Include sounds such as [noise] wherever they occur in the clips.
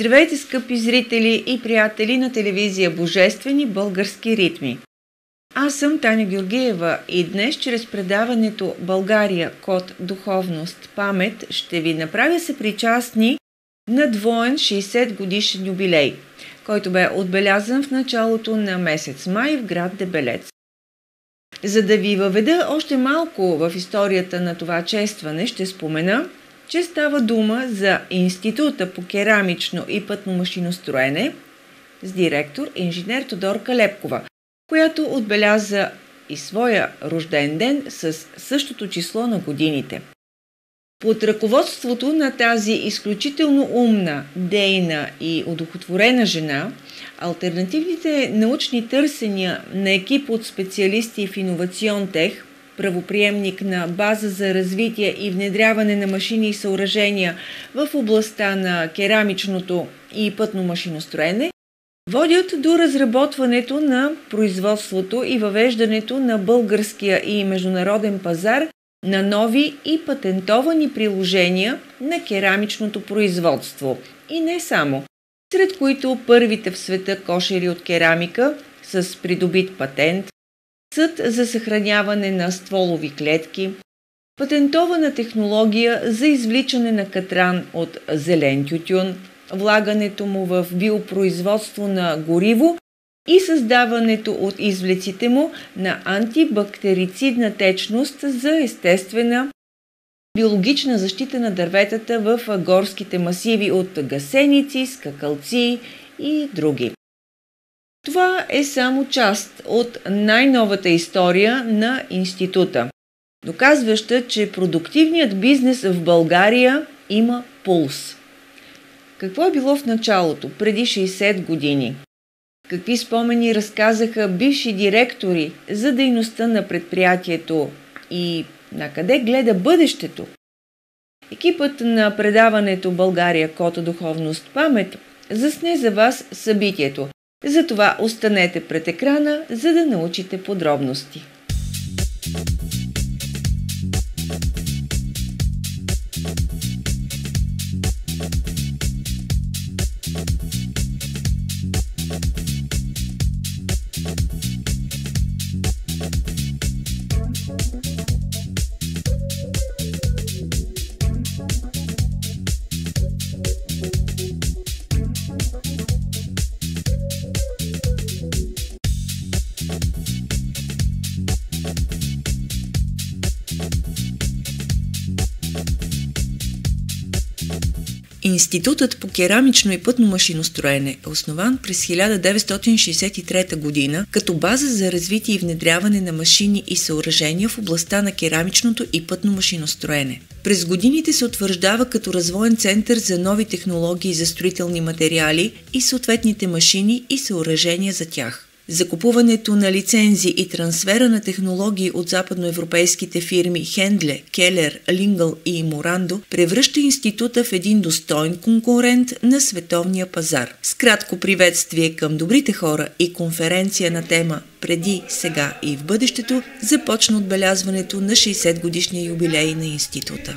Здравейте, скъпи зрители и приятели на телевизия Божествени български ритми. Аз съм Таня Георгиева и днес чрез предаването България код духовност памет ще ви направя се причастни на двоен 60 годишен юбилей, който бе отбелязан в началото на месец май в град Дебелец. За да ви въведа още малко в историята на това честване, ще спомена – че става дума за Института по керамично и пътно машиностроене с директор инженер Тодор Калепкова, която отбеляза и своя рожден ден с същото число на годините. Под ръководството на тази изключително умна, дейна и удохотворена жена, альтернативните научни търсения на екип от специалисти в иновацион тех – правоприемник на база за развитие и внедряване на машини и съоръжения в областта на керамичното и пътно машиностроене, водят до разработването на производството и въвеждането на българския и международен пазар на нови и патентовани приложения на керамичното производство. И не само, сред които първите в света кошери от керамика с придобит патент, съд за съхраняване на стволови клетки, патентована технология за извличане на катран от зелен тютюн, влагането му в биопроизводство на гориво и създаването от извлеците му на антибактерицидна течност за естествена биологична защита на дърветата в горските масиви от гасеници, скакалци и други. Това е само част от най-новата история на института, доказваща, че продуктивният бизнес в България има пулс. Какво е било в началото, преди 60 години? Какви спомени разказаха бивши директори за дейността на предприятието и на къде гледа бъдещето? Екипът на предаването България Кота Духовност Памет засне за вас събитието – затова останете пред екрана, за да научите подробности. Институтът по керамично и пътно машиностроене е основан през 1963 г. като база за развитие и внедряване на машини и съоръжения в областта на керамичното и пътно машиностроене. През годините се утвърждава като развоен център за нови технологии за строителни материали и съответните машини и съоръжения за тях. Закупуването на лицензи и трансфера на технологии от западноевропейските фирми Хендле, Келер, Лингъл и Морандо превръща института в един достоен конкурент на световния пазар. С кратко приветствие към добрите хора и конференция на тема преди, сега и в бъдещето започна отбелязването на 60 годишния юбилей на института.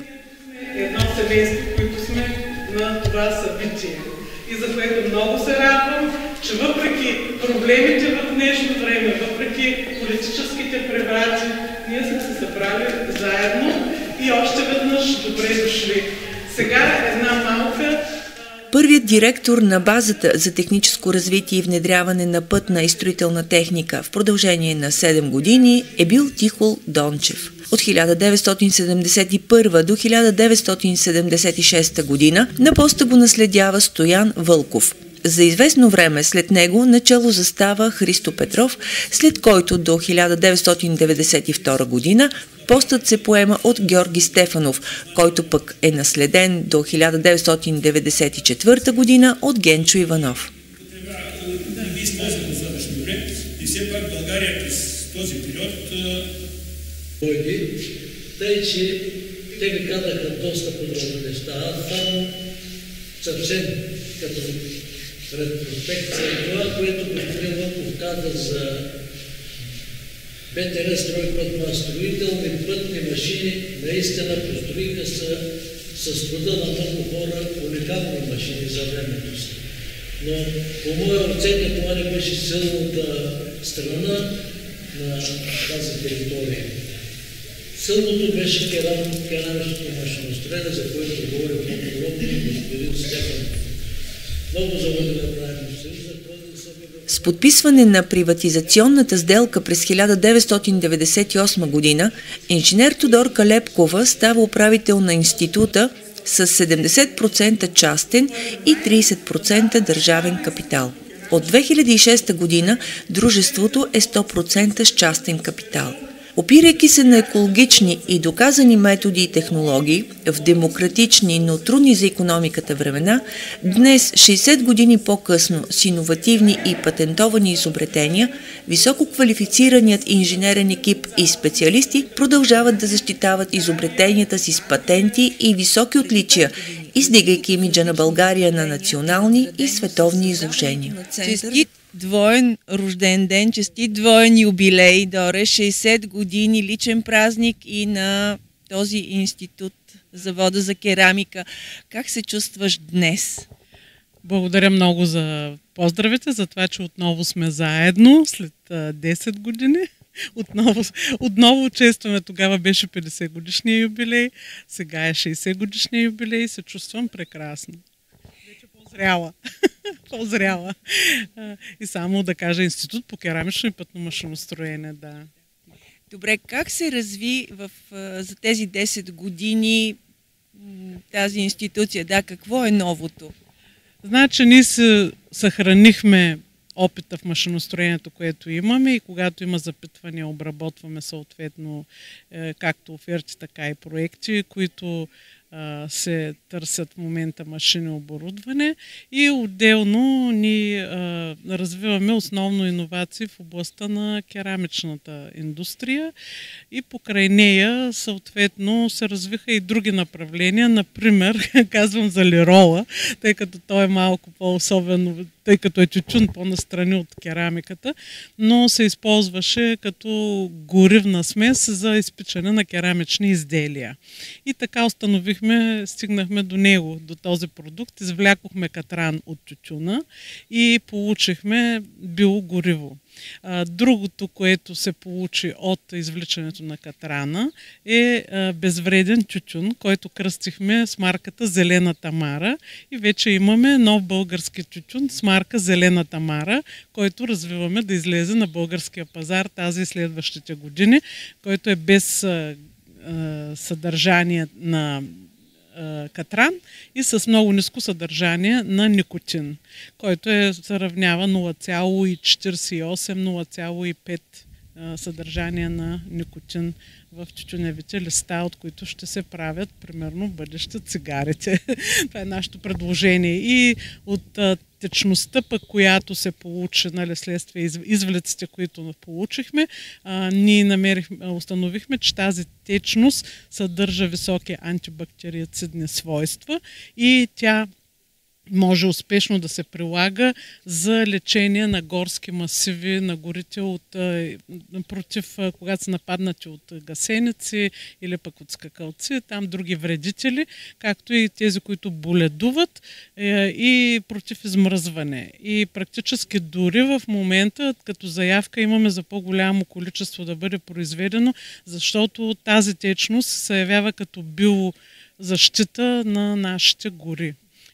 Едно семейство, които сме на това събитие и за което много се радвам, че въпреки проблемите в днешно време, въпреки политическите преврати, ние сме се събрали заедно и още веднъж добре дошли. Сега една малка Първият директор на базата за техническо развитие и внедряване на пътна и строителна техника в продължение на 7 години е бил Тихол Дончев. От 1971 до 1976 година на поста го наследява Стоян Вълков. За известно време след него начало застава Христо Петров, след който до 1992 година постът се поема от Георги Стефанов, който пък е наследен до 1994 година от Генчо Иванов. И все пак България през този период тъй, че те ми казаха доста подробни неща. Аз само съвсем като ретроспекция и това, което господин Лъков каза за БТР строй пътна строителни пътни машини, наистина построиха са с труда на много хора уникални машини за времето си. Но по моя оценка това не беше силната страна на тази територия. Силното беше керамичното машиностроение, за което говори по-подробно господин Стефан. С подписване на приватизационната сделка през 1998 година, инженер Тодор Калепкова става управител на института с 70% частен и 30% държавен капитал. От 2006 година дружеството е 100% с частен капитал – Опирайки се на екологични и доказани методи и технологии в демократични, но трудни за економиката времена, днес, 60 години по-късно, с иновативни и патентовани изобретения, високо квалифицираният инженерен екип и специалисти продължават да защитават изобретенията си с патенти и високи отличия, издигайки имиджа на България на национални и световни изложения. Двоен рожден ден, честит двоен юбилей, Доре, 60 години личен празник и на този институт Завода за керамика. Как се чувстваш днес? Благодаря много за поздравите, за това, че отново сме заедно след 10 години. [laughs] Отново, отново честваме, тогава беше 50 годишния юбилей, сега е 60 годишния юбилей и се чувствам прекрасно. По-зряла. [laughs] по-зряла. И само да кажа Институт по керамично и пътно машиностроение, да. Добре, как се разви в, за тези 10 години тази институция? Да, какво е новото? Значи ние се съхранихме опита в машиностроението, което имаме и когато има запитвания, обработваме съответно е, както оферти, така и проекти, които се търсят в момента машини оборудване и отделно ни развиваме основно иновации в областта на керамичната индустрия и покрай нея съответно се развиха и други направления. Например, [laughs] казвам за лирола, тъй като той е малко по-особено тъй като е тютюн по-настрани от керамиката, но се използваше като горивна смес за изпичане на керамични изделия. И така установихме, стигнахме до него, до този продукт, извлякохме катран от тютюна и получихме биогориво. Другото, което се получи от извличането на катрана е безвреден тютюн, който кръстихме с марката Зелена Тамара. И вече имаме нов български тютюн с марка Зелена Тамара, който развиваме да излезе на българския пазар тази и следващите години, който е без съдържание на катран и с много ниско съдържание на никотин, който е, се равнява 0,48-0,5 съдържание на никотин в тютюневите листа, от които ще се правят, примерно, бъдеще цигарите. [laughs] Това е нашето предложение. И от течността, пък, която се получи нали, следствие извлеците, които получихме, а, ние намерихме, установихме, че тази течност съдържа високи антибактериоцидни свойства и тя може успешно да се прилага за лечение на горски масиви, на горите от, против, когато са нападнати от гасеници или пък от скакалци, там други вредители, както и тези, които боледуват е, и против измръзване. И практически дори в момента, като заявка, имаме за по-голямо количество да бъде произведено, защото тази течност се явява като биозащита на нашите гори.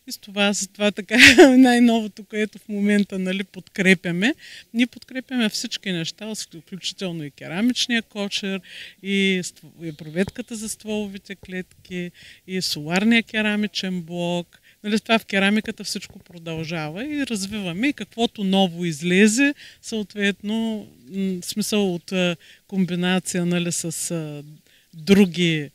И с това, с това така [laughs] най-новото, което в момента нали, подкрепяме. Ние подкрепяме всички неща, включително и керамичния кочер, и, и проветката за стволовите клетки, и соларния керамичен блок. Нали, това в керамиката всичко продължава и развиваме и каквото ново излезе, съответно, смисъл от комбинация нали, с други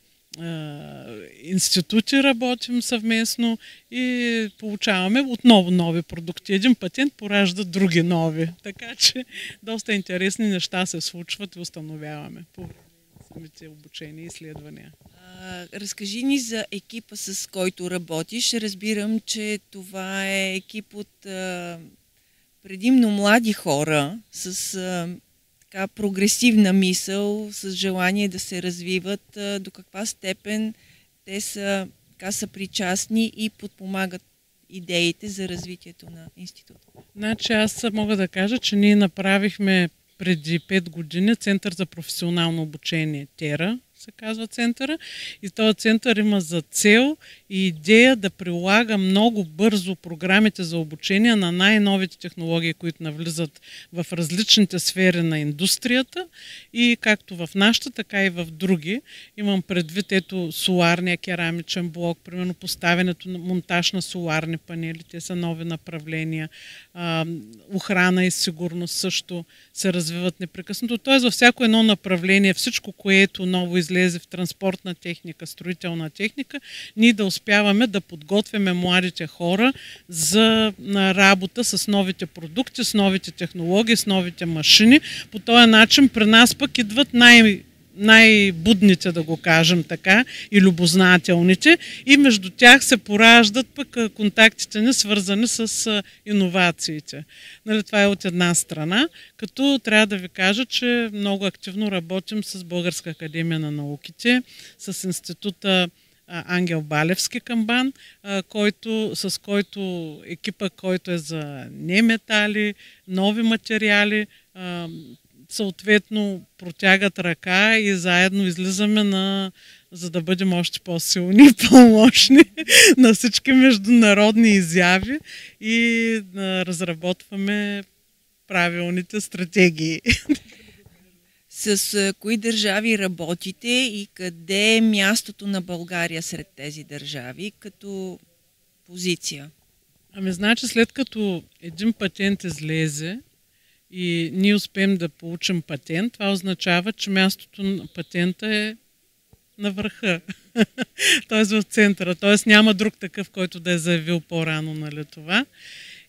институти работим съвместно и получаваме отново нови продукти. Един патент поражда други нови. Така че доста интересни неща се случват и установяваме по самите обучения и изследвания. разкажи ни за екипа, с който работиш. Разбирам, че това е екип от предимно млади хора с така прогресивна мисъл, с желание да се развиват, до каква степен те са така са причастни и подпомагат идеите за развитието на института? Значи аз мога да кажа, че ние направихме преди 5 години Център за професионално обучение ТЕРА, се казва центъра. И този център има за цел и идея да прилага много бързо програмите за обучение на най-новите технологии, които навлизат в различните сфери на индустрията и както в нашата, така и в други. Имам предвид ето соларния керамичен блок, примерно поставянето на монтаж на соларни панели, те са нови направления. охрана и сигурност също се развиват непрекъснато. Тоест във всяко едно направление, всичко, което ново излезе в транспортна техника, строителна техника, ние да успяваме да подготвяме младите хора за работа с новите продукти, с новите технологии, с новите машини. По този начин при нас пък идват най- най-будните, да го кажем така, и любознателните. И между тях се пораждат пък контактите ни, свързани с иновациите. Нали, това е от една страна, като трябва да ви кажа, че много активно работим с Българска академия на науките, с института Ангел Балевски камбан, който, с който екипа, който е за неметали, нови материали, съответно протягат ръка и заедно излизаме на за да бъдем още по-силни и по-мощни [laughs] на всички международни изяви и разработваме правилните стратегии. [laughs] С кои държави работите и къде е мястото на България сред тези държави като позиция? Ами значи след като един патент излезе, и ние успеем да получим патент, това означава, че мястото на патента е на върха, [laughs] т.е. в центъра, т.е. няма друг такъв, който да е заявил по-рано нали, това.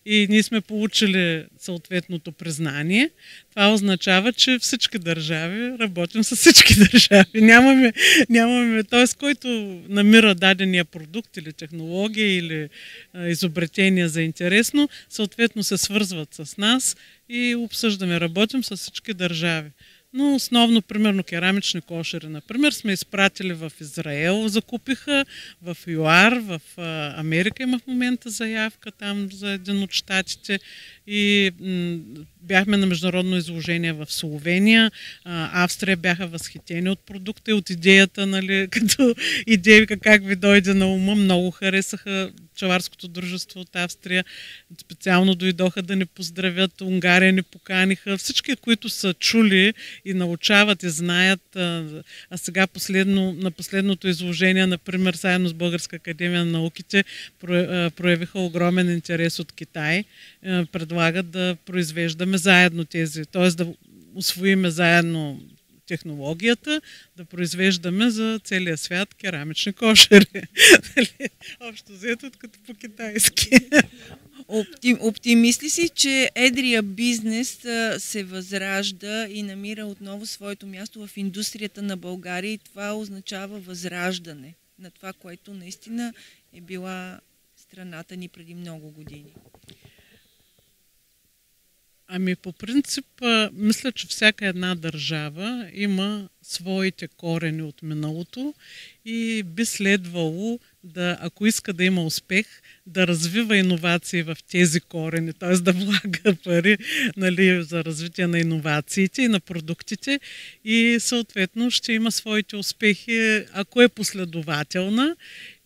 И ние сме получили съответното признание. Това означава, че всички държави работим с всички [laughs] държави. Нямаме, нямаме т.е. който намира дадения продукт или технология или а, изобретение за интересно, съответно се свързват с нас и обсъждаме. Работим с всички държави. Но основно, примерно, керамични кошери, например, сме изпратили в Израел, закупиха, в ЮАР, в Америка има в момента заявка там за един от щатите и бяхме на международно изложение в Словения, Австрия бяха възхитени от продукта и от идеята, нали, [laughs] като идея как ви дойде на ума, много харесаха пчеларското дружество от Австрия. Специално дойдоха да ни поздравят, Унгария ни поканиха. Всички, които са чули и научават и знаят, а, а сега последно, на последното изложение, например, заедно с Българска академия на науките, проявиха огромен интерес от Китай. Предлагат да произвеждаме заедно тези, т.е. да освоиме заедно технологията да произвеждаме за целия свят керамични кошери. [laughs] Нали? Общо взето като по-китайски. Оптим, оптимист си, че едрия бизнес се възражда и намира отново своето място в индустрията на България и това означава възраждане на това, което наистина е била страната ни преди много години? Ами по принцип, мисля, че всяка една държава има своите корени от миналото и би следвало да, ако иска да има успех, да развива иновации в тези корени, т.е. да влага [laughs] пари нали, за развитие на иновациите и на продуктите и съответно ще има своите успехи, ако е последователна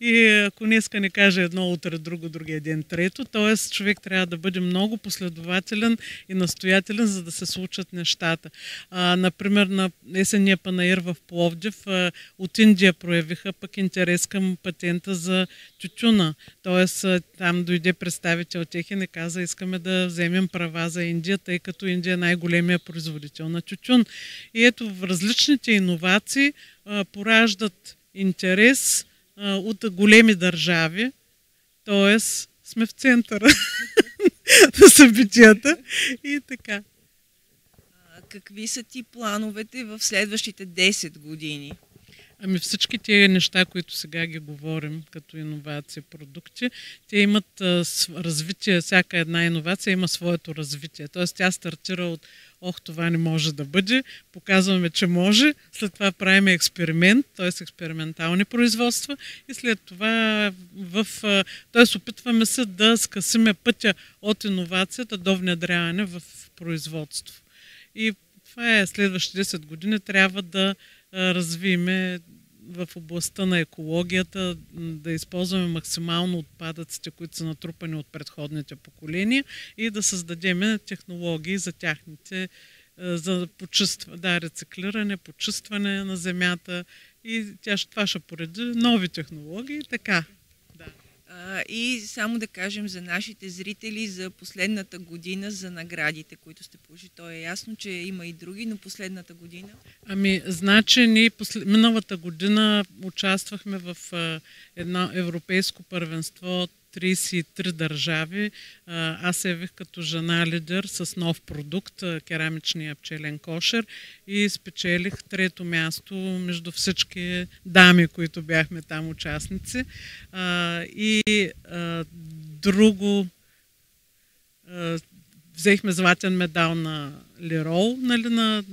и ако днеска не каже едно утре, друго, другия ден трето, т.е. човек трябва да бъде много последователен и настоятелен, за да се случат нещата. А, например, на есенния панаир в Пловдив а, от Индия проявиха пък интерес към патента за тютюна. Тоест там дойде представител техен и каза, искаме да вземем права за Индия, тъй като Индия е най-големия производител на тютюн. И ето в различните иновации пораждат интерес а, от големи държави, т.е. сме в центъра [laughs] на събитията и така. Какви са ти плановете в следващите 10 години? Ами всички тези неща, които сега ги говорим като иновации, продукти, те имат развитие, всяка една иновация има своето развитие. Тоест тя стартира от ох, това не може да бъде, показваме, че може, след това правим експеримент, т.е. експериментални производства и след това в, т.е. опитваме се да скъсиме пътя от иновацията до внедряване в производство. И това е следващите 10 години трябва да развиеме в областта на екологията, да използваме максимално отпадъците, които са натрупани от предходните поколения и да създадем технологии за тяхните за почиства, да, рециклиране, почистване на земята и тя, това ще пореди нови технологии. Така, и само да кажем за нашите зрители за последната година за наградите, които сте получили. То е ясно, че има и други, но последната година. Ами, значи, ние послед... миналата година участвахме в едно европейско първенство 33 държави. Аз се явих като жена лидер с нов продукт, керамичния пчелен кошер и спечелих трето място между всички дами, които бяхме там участници. И друго взехме златен медал на Лирол нали, на,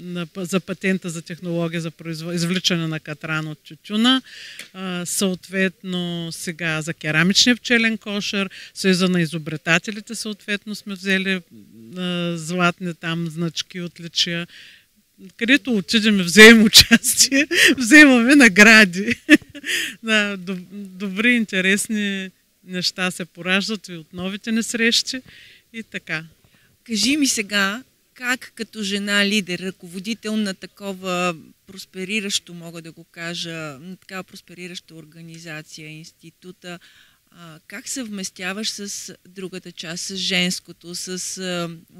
на, за патента за технология за извличане на катран от тютюна. съответно сега за керамичния пчелен кошер, Съюза на изобретателите съответно сме взели златни там значки отличия. Където отидем, вземем участие, [laughs] вземаме награди. [laughs] да, добри, интересни неща се пораждат и от новите ни срещи и така. Кажи ми сега, как като жена лидер, ръководител на такова проспериращо, мога да го кажа, на такава просперираща организация, института, как съвместяваш с другата част, с женското, с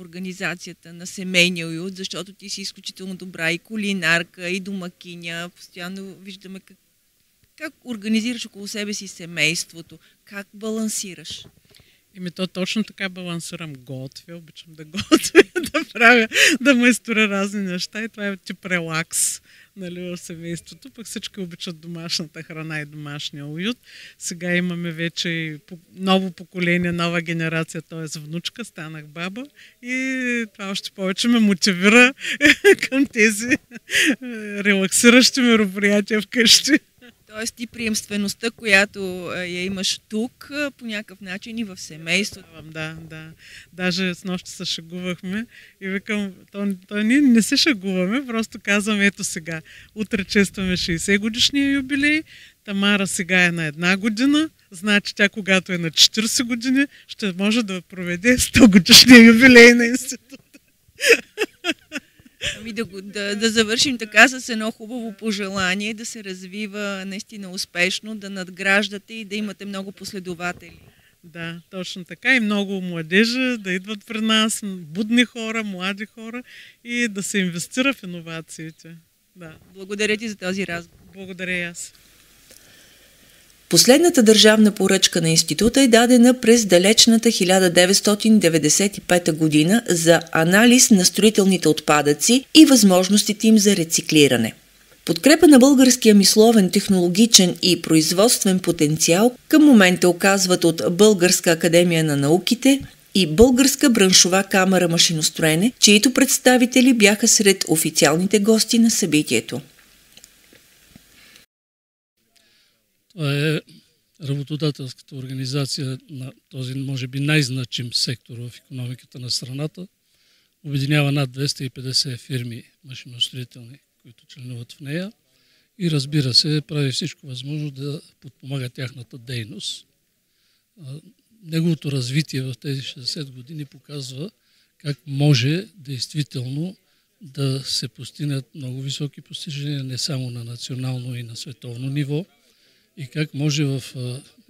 организацията на семейния уют, защото ти си изключително добра и кулинарка, и домакиня, постоянно виждаме как, как организираш около себе си семейството, как балансираш. Ими то точно така балансирам. Готвя, обичам да [laughs] готвя, да правя, да майстора разни неща и това е тип релакс нали, в семейството. Пък всички обичат домашната храна и домашния уют. Сега имаме вече и ново поколение, нова генерация, т.е. внучка, станах баба и това още повече ме мотивира [laughs] към тези релаксиращи мероприятия вкъщи. Тоест и приемствеността, която я имаш тук, по някакъв начин и в семейството. Да, да. Даже с нощи се шегувахме и викам, то, то ние не се шегуваме, просто казвам, ето сега, утре честваме 60 годишния юбилей, Тамара сега е на една година, значи тя когато е на 40 години, ще може да проведе 100 годишния юбилей на института. [laughs] Ами да, да, да завършим така с едно хубаво пожелание, да се развива наистина успешно, да надграждате и да имате много последователи. Да, точно така. И много младежи да идват при нас, будни хора, млади хора и да се инвестира в иновациите. Да. Благодаря ти за този разговор. Благодаря и аз. Последната държавна поръчка на института е дадена през далечната 1995 година за анализ на строителните отпадъци и възможностите им за рециклиране. Подкрепа на българския мисловен, технологичен и производствен потенциал към момента оказват от Българска академия на науките и Българска браншова камера машиностроене, чието представители бяха сред официалните гости на събитието. Това е работодателската организация на този, може би, най-значим сектор в економиката на страната. Обединява над 250 фирми машиностроителни, които членуват в нея и разбира се, прави всичко възможно да подпомага тяхната дейност. Неговото развитие в тези 60 години показва как може действително да се постигнат много високи постижения не само на национално и на световно ниво – и как може в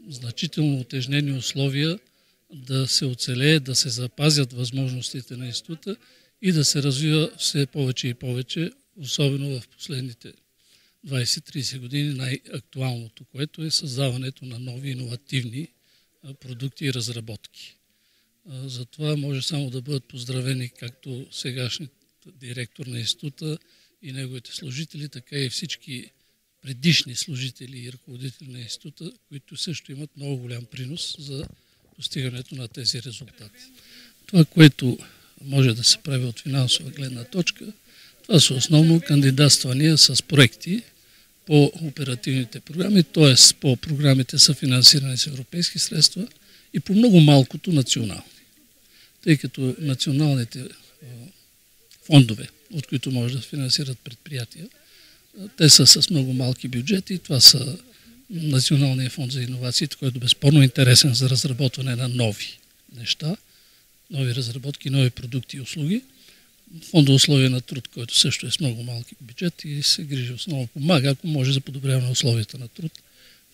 значително отежнени условия да се оцелее, да се запазят възможностите на института и да се развива все повече и повече, особено в последните 20-30 години най-актуалното, което е създаването на нови иновативни продукти и разработки. Затова може само да бъдат поздравени както сегашният директор на института и неговите служители, така и всички предишни служители и ръководители на института, които също имат много голям принос за постигането на тези резултати. Това, което може да се прави от финансова гледна точка, това са основно кандидатствания с проекти по оперативните програми, т.е. по програмите са финансирани с европейски средства и по много малкото национални. Тъй като националните фондове, от които може да финансират предприятия, те са с много малки бюджети. Това са Националния фонд за иновациите, който е безспорно интересен за разработване на нови неща, нови разработки, нови продукти и услуги. Фонда условия на труд, който също е с много малки бюджет и се грижи основно помага, ако може за подобряване на условията на труд.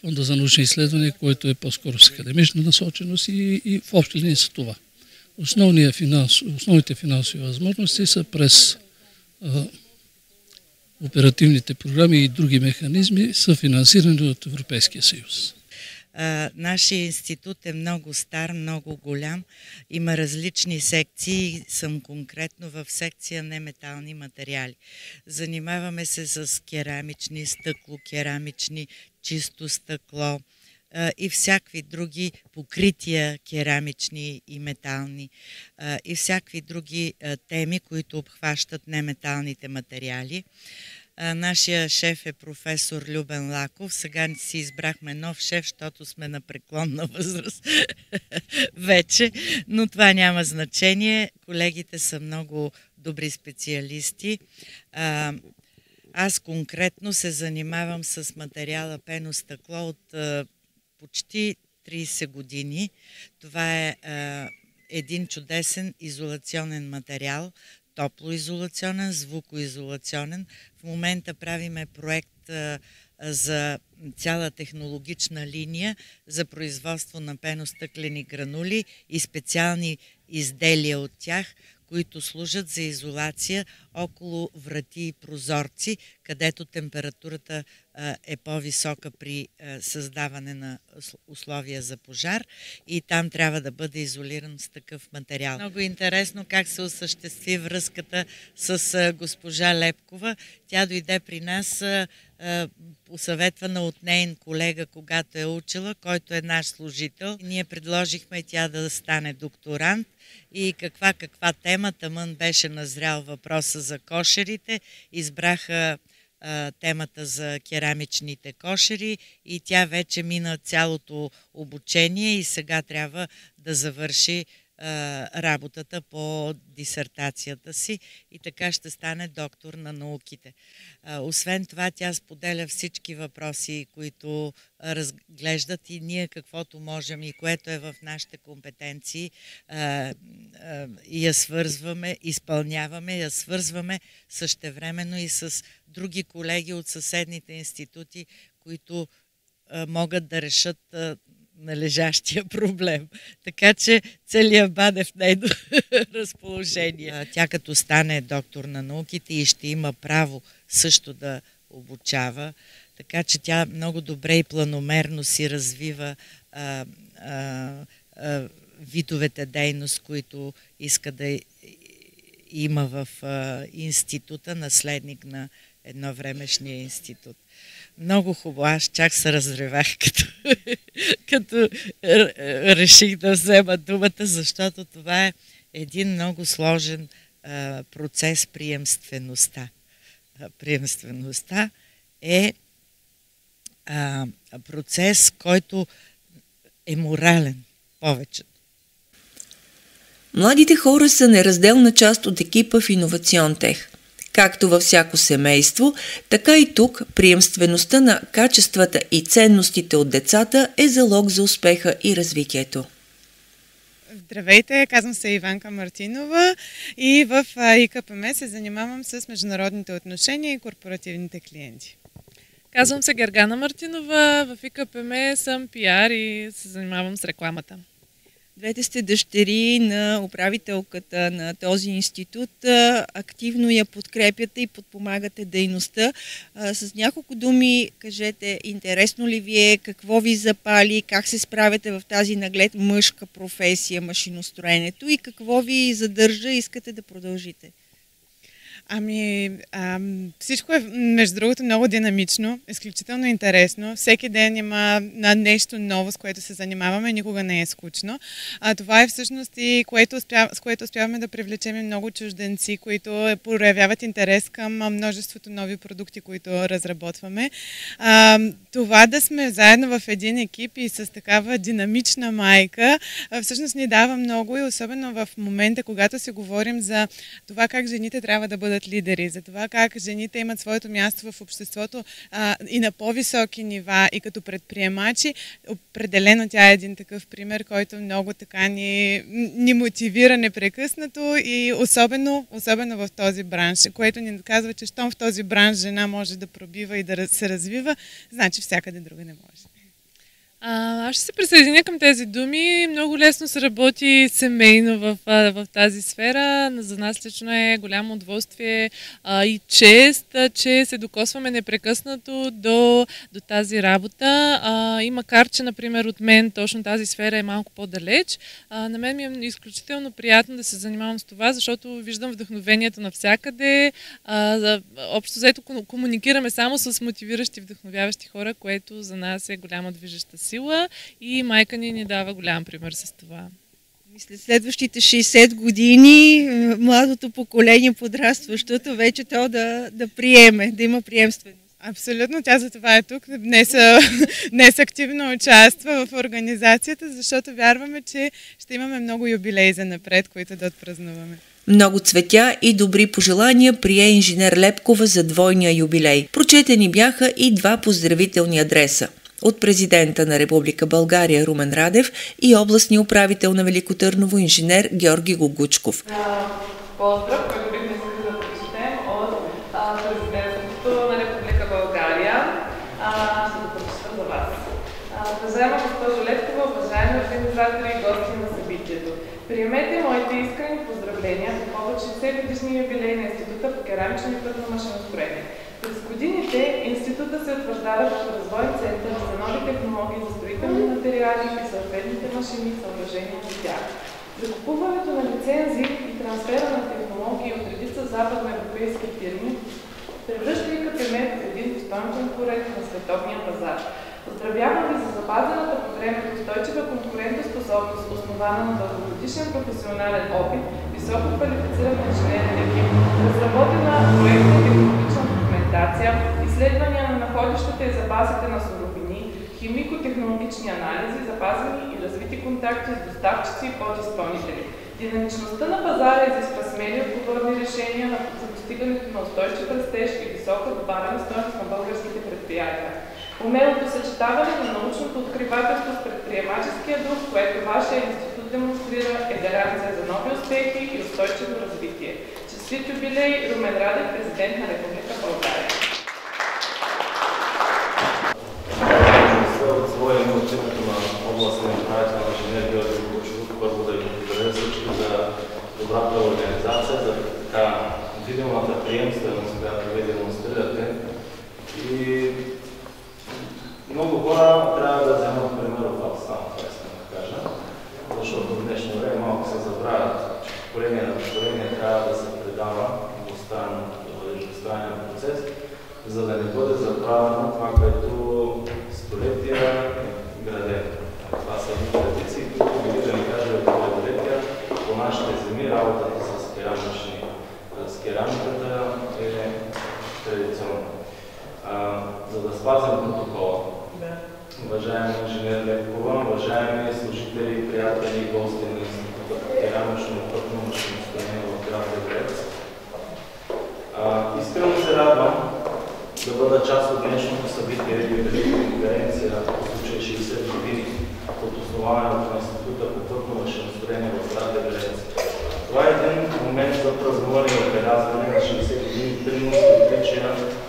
Фонда за научни изследвания, който е по-скоро с академична насоченост и, и в общи линии са това. Финанс, основните финансови възможности са през оперативните програми и други механизми са финансирани от Европейския съюз. Нашия институт е много стар, много голям. Има различни секции. Съм конкретно в секция неметални материали. Занимаваме се с керамични, стъкло, керамични, чисто стъкло и всякакви други покрития керамични и метални и всякакви други теми, които обхващат неметалните материали. Нашия шеф е професор Любен Лаков. Сега си избрахме нов шеф, защото сме на преклонна възраст [laughs] вече, но това няма значение. Колегите са много добри специалисти. Аз конкретно се занимавам с материала пено стъкло от почти 30 години. Това е един чудесен изолационен материал, топлоизолационен, звукоизолационен. В момента правиме проект за цяла технологична линия за производство на пеностъклени гранули и специални изделия от тях, които служат за изолация около врати и прозорци, където температурата е по-висока при създаване на условия за пожар и там трябва да бъде изолиран с такъв материал. Много интересно как се осъществи връзката с госпожа Лепкова. Тя дойде при нас посъветвана от нейн колега, когато е учила, който е наш служител. Ние предложихме тя да стане докторант и каква каква тема. Тъмън беше назрял въпроса за кошерите. Избраха а, темата за керамичните кошери и тя вече мина цялото обучение и сега трябва да завърши работата по дисертацията си и така ще стане доктор на науките. Освен това, тя споделя всички въпроси, които разглеждат и ние каквото можем и което е в нашите компетенции я свързваме, изпълняваме, я свързваме същевременно и с други колеги от съседните институти, които могат да решат належащия проблем. Така че целият баде в нейно [laughs] разположение. Тя като стане доктор на науките и ще има право също да обучава, така че тя много добре и планомерно си развива а, а, а, видовете дейност, които иска да има в а, института, наследник на едновремешния институт. Много хубаво. Аз чак се разревах, [laughs] като, като реших да взема думата, защото това е един много сложен а, процес приемствеността. приемствеността е а, процес, който е морален повечето. Младите хора са неразделна част от екипа в Иновацион Тех. Както във всяко семейство, така и тук приемствеността на качествата и ценностите от децата е залог за успеха и развитието. Здравейте, казвам се Иванка Мартинова и в ИКПМ се занимавам с международните отношения и корпоративните клиенти. Казвам се Гергана Мартинова, в ИКПМ съм пиар и се занимавам с рекламата. Двете сте дъщери на управителката на този институт. Активно я подкрепяте и подпомагате дейността. С няколко думи кажете, интересно ли ви е, какво ви запали, как се справяте в тази наглед мъжка професия, машиностроенето и какво ви задържа, искате да продължите? Ами, а, всичко е, между другото, много динамично, изключително интересно. Всеки ден има на нещо ново, с което се занимаваме, никога не е скучно. А това е всъщност и което успя, с което успяваме да привлечем много чужденци, които проявяват интерес към множеството нови продукти, които разработваме. А, това да сме заедно в един екип и с такава динамична майка, всъщност ни дава много и особено в момента, когато си говорим за това как жените трябва да бъдат лидери, за това как жените имат своето място в обществото а, и на по-високи нива и като предприемачи, определено тя е един такъв пример, който много така ни, ни мотивира непрекъснато и особено, особено в този бранш, което ни казва, че щом в този бранш жена може да пробива и да се развива, значи всякъде друга не може. А, аз ще се присъединя към тези думи. Много лесно се работи семейно в, в тази сфера. За нас лично е голямо удоволствие а, и чест, че се докосваме непрекъснато до, до тази работа. А, и макар, че, например, от мен точно тази сфера е малко по-далеч, а, на мен ми е изключително приятно да се занимавам с това, защото виждам вдъхновението навсякъде. А, за, общо взето комуникираме само с мотивиращи, вдъхновяващи хора, което за нас е голяма движеща сила сила и майка ни ни дава голям пример с това. След следващите 60 години е, младото поколение, подрастващото, вече то да, да приеме, да има приемственост. Абсолютно, тя за това е тук. Днес, [laughs] днес активно участва в организацията, защото вярваме, че ще имаме много юбилеи за напред, които да отпразнуваме. Много цветя и добри пожелания прие инженер Лепкова за двойния юбилей. Прочетени бяха и два поздравителни адреса от президента на Република България Румен Радев и областния управител на Велико Търново инженер Георги Гогучков. Поздрав, който бихме искали да прочетем от президентството на Република България. ще го прочитам за вас. Уважаема госпожо Левкова, уважаеми организатори и гости на събитието. Приемете моите искрени поздравления по повод 60 годишния юбилей на Института по керамично и пътно машиностроение. През годините института се утвърждава като развоен център за нови технологии за строителни материали и съответните машини и съоръжения за тях. Закупуването на лицензи и трансфера на технологии от редица западноевропейски фирми превръща ИКПМ в един достоен конкурент на световния пазар. Поздравявам ви за запазената по времето устойчива конкурентоспособност, основана на дългогодишен професионален опит, високо квалифициран инженерен екип, разработена проектна технологична документация, изследвания на находищата и запасите на суровини, химико-технологични анализи, запазени и развити контакти с доставчици и подизпълнители. Динамичността на пазара изисква смели отговорни решения за достигането на устойчив растеж и висока добавена стоеност на българските предприятия. Умелото съчетаване на научното откривателство с предприемаческия дух, което вашия институт демонстрира, е гаранция за нови успехи и устойчиво развитие. Честит юбилей Румен Радев, президент на Република България. От своя име от името на областния управител инженер Георги Бучев, първо да ви благодаря всички за добрата организация, за така видимата приемственост, която ви демонстрирате. И много хора трябва да вземат пример от вас, само това искам да кажа, защото в днешно време малко се забравят, че поколение на поколение трябва да се предава двустранно, да бъде двустранен процес, за да не бъде забравено това, което столетия е градено. Това са едни традиции, които били да ни кажа от хилядолетия по нашите земи, работата с керамични, с керамиката е традиционна. За да спазим протокола, уважаеми инженер Левкова, уважаеми служители, приятели и гости на Института по керамично и пътно машиностроение в град Деврец. Искрено се радвам да бъда част от днешното събитие и конференция по случай 60 години от основаването на Института по пътно машиностроение в град Деврец. Това е един момент за празнуване и отбелязване на 60 години принос и отличия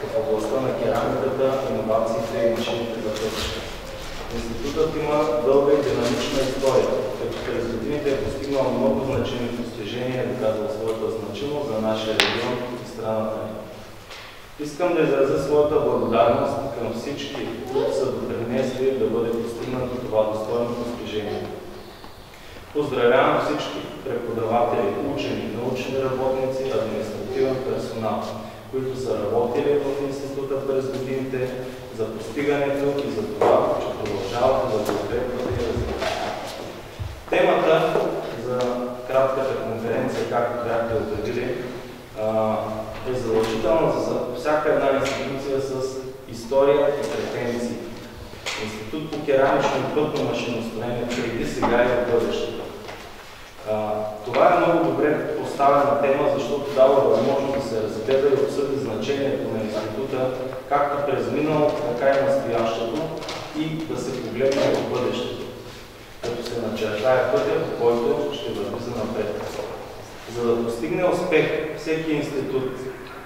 в областта на керамиката, иновациите и машините за пътища. Институтът има дълга и динамична история, като през годините е постигнал много значими постижения и е доказал своята значимост за нашия регион и страната ни. Искам да изразя своята благодарност към всички, които са допринесли да бъде постигнато това достойно постижение. Поздравявам всички преподаватели, учени, научни работници, административен персонал, които са работили в института през годините за постигането и за това, че продължават да подкрепят и развиват. Темата за кратката конференция, както бяхте обявили, е задължителна за всяка една институция с история и претенции. Институт по керамично и пътно машиностроение преди сега и в бъдещето. Това е много добре поставена тема, защото дава възможност да се разгледа и обсъди значението на института, както през миналото, така и настоящето и да се погледне в бъдещето, като се начертае пътя, по който ще върви за напред. За да постигне успех, всеки институт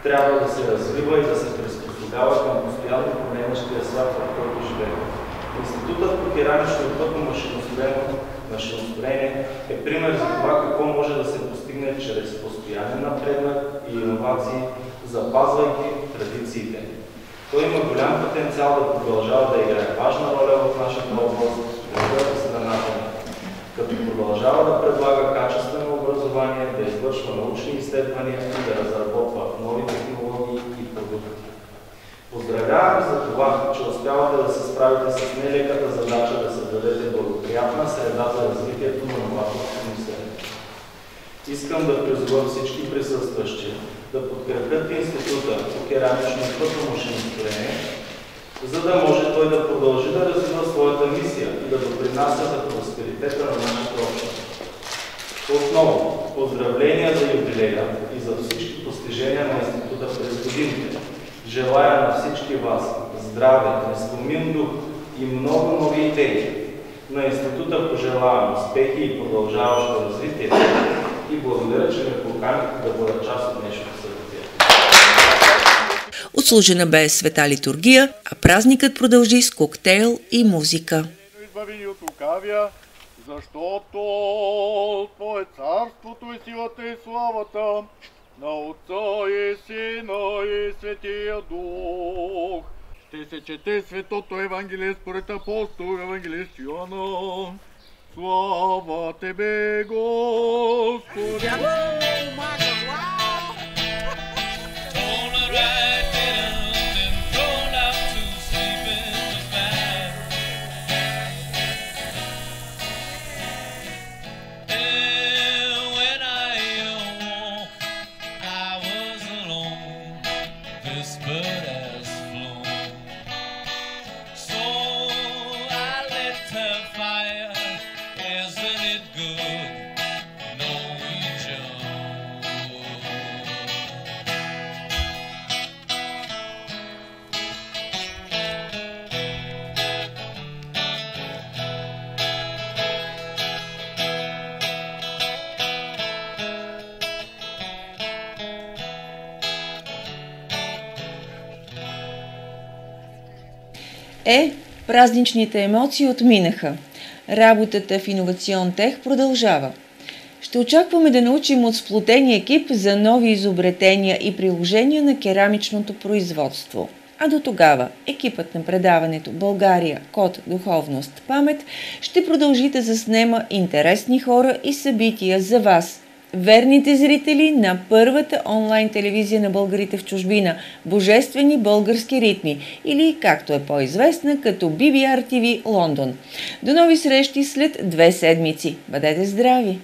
трябва да се развива и да се приспособява към постоянно променящия свят, в който живее. Институтът по керамично и пътно машиностроение е пример за това какво може да се постигне чрез постоянен напредък и иновации, запазвайки традициите. Той има голям потенциал да продължава да играе важна роля в нашата област, в страната ни, като продължава да предлага качествено образование, да извършва научни изследвания и да разработва нови технологии. Поздравявам за това, че успявате да се справите с нелеката задача да създадете благоприятна среда за развитието на новаторско мислене. Искам да призова всички присъстващи да подкрепят института по керамично и пътно машиностроение, за да може той да продължи да развива своята мисия и да допринася за просперитета на нашата общност. Отново, поздравления за юбилея и за всички постижения на института през годините. Желая на всички вас здраве, несломим дух и много нови идеи. На института пожелавам успехи и продължаващо развитие и благодаря, че ме поканихте да бъда част от днешното събитие. Отслужена бе света литургия, а празникът продължи с коктейл и музика. Защото Твое царството и силата и славата на Отца и Сина и Светия Дух. Ще се чете Светото Евангелие според апостол Евангелист Йоанна. Слава Тебе, Господи! Е, празничните емоции отминаха. Работата в Инновацион Тех продължава. Ще очакваме да научим от сплотения екип за нови изобретения и приложения на керамичното производство. А до тогава екипът на предаването България, код, духовност, памет ще продължи да заснема интересни хора и събития за вас – верните зрители на първата онлайн телевизия на българите в чужбина Божествени български ритми или както е по-известна като BBR TV Лондон. До нови срещи след две седмици. Бъдете здрави!